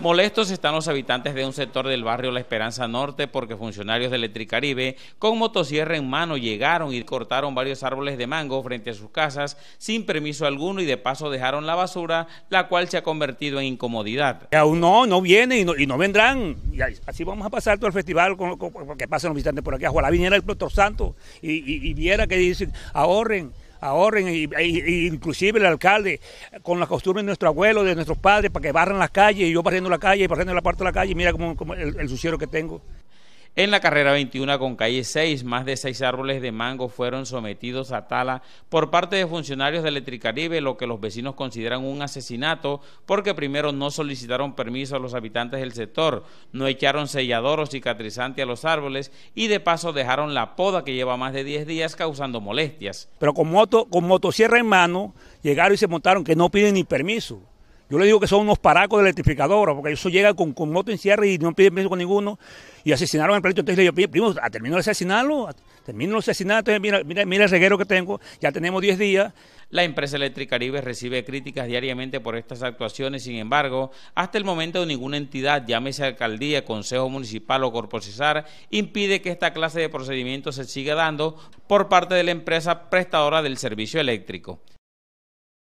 Molestos están los habitantes de un sector del barrio La Esperanza Norte porque funcionarios de Electricaribe con motosierra en mano llegaron y cortaron varios árboles de mango frente a sus casas sin permiso alguno y de paso dejaron la basura, la cual se ha convertido en incomodidad. Aún no, no vienen y no, vendrán. Y así vamos a pasar todo el festival con, que pasen los visitantes por aquí. Ojalá viniera el Doctor Santo y, y viera que dicen ahorren ahorren, y, inclusive el alcalde, con la costumbre de nuestro abuelo, de nuestros padres, para que barran las calles, y yo barriendo la calle, y barriendo la parte de la calle, mira como, el, el suciero que tengo. En la carrera 21 con calle 6, más de seis árboles de mango fueron sometidos a tala por parte de funcionarios de Electricaribe, lo que los vecinos consideran un asesinato porque primero no solicitaron permiso a los habitantes del sector, no echaron sellador o cicatrizante a los árboles y de paso dejaron la poda que lleva más de 10 días causando molestias. Pero con, moto, con motosierra en mano llegaron y se montaron que no piden ni permiso. Yo le digo que son unos paracos de electrificadora, porque eso llega con, con moto en cierre y no piden permiso con ninguno. Y asesinaron al perrito. Entonces le digo, primo, a termino de asesinarlo, termino de asesinarlo. mira, mira, mira el reguero que tengo, ya tenemos 10 días. La empresa Eléctrica Caribe recibe críticas diariamente por estas actuaciones, sin embargo, hasta el momento ninguna entidad, llámese alcaldía, consejo municipal o corpo Cesar, impide que esta clase de procedimientos se siga dando por parte de la empresa prestadora del servicio eléctrico.